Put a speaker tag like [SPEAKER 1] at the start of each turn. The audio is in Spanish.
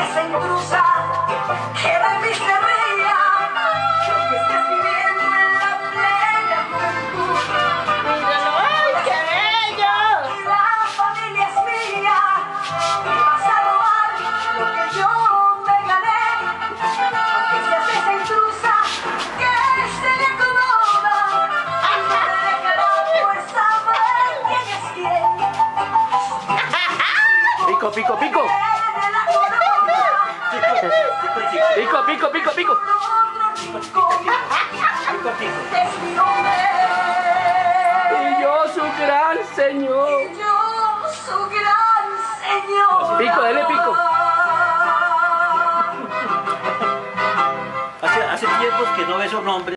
[SPEAKER 1] Se intrusa, que la miseria, que estás viviendo en la playa,
[SPEAKER 2] ¡ay, qué bello!
[SPEAKER 1] Y la familia es mía, y vas a robar lo que yo me gané. Y se esa intrusa, que se le acomoda, y se le declare que saber quién es quién. ¡Pico, pico, pico!
[SPEAKER 3] Pico,
[SPEAKER 4] Pico, pico, pico, pico. pico.
[SPEAKER 1] Y
[SPEAKER 4] yo, su gran señor. Y
[SPEAKER 1] yo, su gran señor. Pico, dele pico.
[SPEAKER 3] Hace, hace tiempos que no ves un hombre.